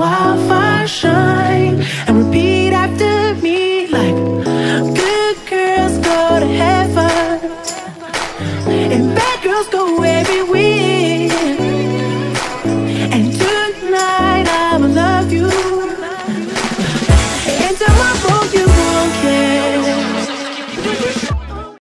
wildfire shine. And repeat after